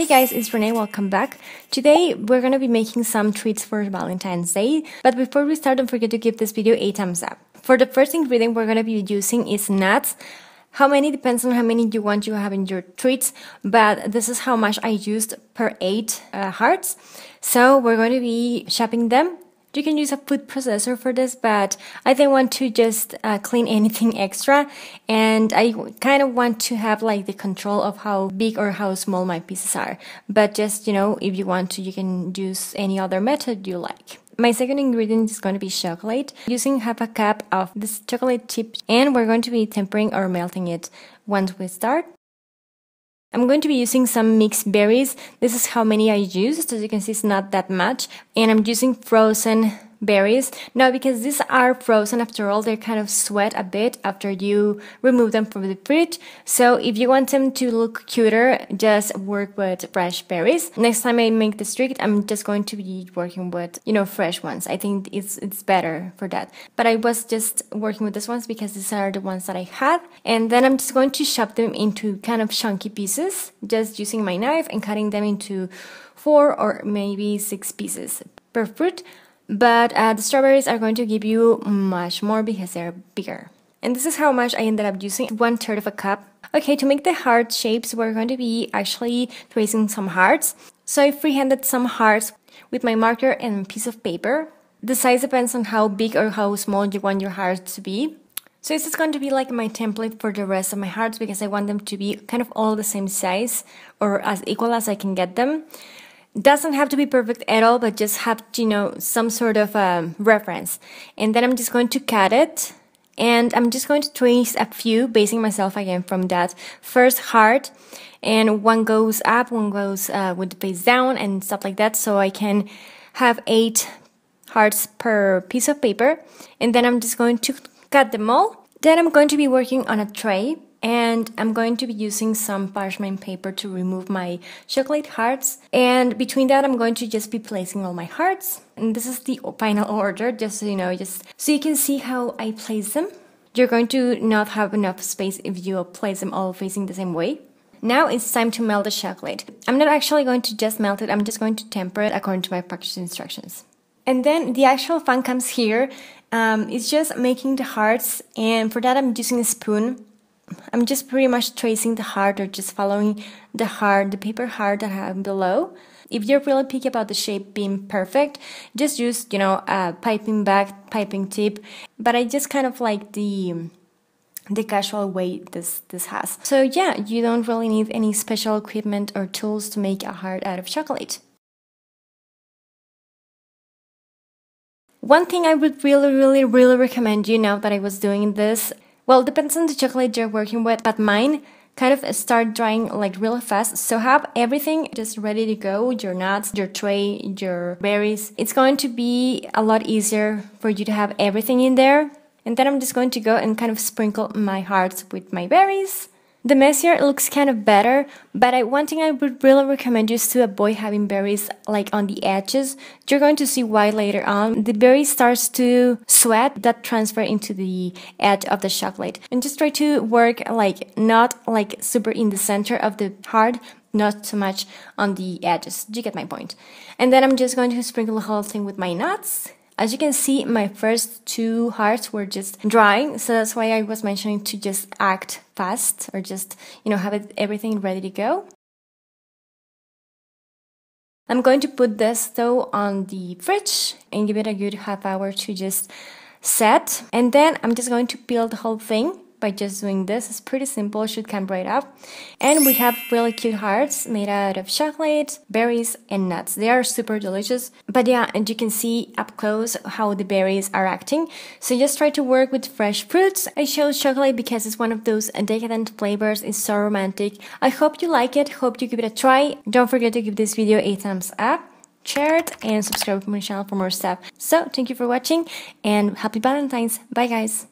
Hey guys, it's Renee, welcome back. Today we're gonna be making some treats for Valentine's Day, but before we start, don't forget to give this video a thumbs up. For the first ingredient we're gonna be using is nuts. How many depends on how many you want to have in your treats, but this is how much I used per 8 uh, hearts. So we're going to be chopping them you can use a food processor for this, but I didn't want to just uh, clean anything extra. And I kind of want to have like the control of how big or how small my pieces are. But just, you know, if you want to, you can use any other method you like. My second ingredient is going to be chocolate. Using half a cup of this chocolate chip and we're going to be tempering or melting it once we start. I'm going to be using some mixed berries. This is how many I used. As you can see, it's not that much. And I'm using frozen berries. Now, because these are frozen, after all, they kind of sweat a bit after you remove them from the fridge. So if you want them to look cuter, just work with fresh berries. Next time I make this treat, I'm just going to be working with, you know, fresh ones. I think it's, it's better for that. But I was just working with these ones because these are the ones that I had. And then I'm just going to chop them into kind of chunky pieces, just using my knife and cutting them into four or maybe six pieces per fruit. But uh, the strawberries are going to give you much more because they're bigger. And this is how much I ended up using, one third of a cup. Okay, to make the heart shapes, we're going to be actually tracing some hearts. So I freehanded some hearts with my marker and piece of paper. The size depends on how big or how small you want your hearts to be. So this is going to be like my template for the rest of my hearts because I want them to be kind of all the same size or as equal as I can get them doesn't have to be perfect at all, but just have you know, some sort of um, reference. And then I'm just going to cut it. And I'm just going to trace a few, basing myself again from that first heart. And one goes up, one goes uh, with the face down and stuff like that. So I can have eight hearts per piece of paper. And then I'm just going to cut them all. Then I'm going to be working on a tray and I'm going to be using some parchment paper to remove my chocolate hearts. And between that I'm going to just be placing all my hearts. And this is the final order just so you know just so you can see how I place them. You're going to not have enough space if you place them all facing the same way. Now it's time to melt the chocolate. I'm not actually going to just melt it I'm just going to temper it according to my package instructions. And then the actual fun comes here. Um, it's just making the hearts and for that I'm using a spoon I'm just pretty much tracing the heart or just following the heart, the paper heart that I have below. If you're really picky about the shape being perfect, just use, you know, a piping bag, piping tip. But I just kind of like the the casual way this this has. So yeah, you don't really need any special equipment or tools to make a heart out of chocolate. One thing I would really, really, really recommend you now that I was doing this well, depends on the chocolate you're working with, but mine kind of start drying like really fast. So have everything just ready to go, your nuts, your tray, your berries. It's going to be a lot easier for you to have everything in there. And then I'm just going to go and kind of sprinkle my hearts with my berries. The messier looks kind of better, but I, one thing I would really recommend is to avoid having berries like on the edges. You're going to see why later on. The berry starts to sweat that transfer into the edge of the chocolate. And just try to work like not like super in the center of the heart, not too much on the edges. Do you get my point? And then I'm just going to sprinkle the whole thing with my nuts as you can see, my first two hearts were just drying, so that's why I was mentioning to just act fast or just, you know, have it, everything ready to go. I'm going to put this though on the fridge and give it a good half hour to just set. And then I'm just going to peel the whole thing by just doing this. It's pretty simple, should come right up. And we have really cute hearts made out of chocolate, berries, and nuts. They are super delicious. But yeah, and you can see up close how the berries are acting. So just try to work with fresh fruits. I chose chocolate because it's one of those decadent flavors. It's so romantic. I hope you like it. Hope you give it a try. Don't forget to give this video a thumbs up share it and subscribe to my channel for more stuff. So thank you for watching and happy Valentine's. Bye guys.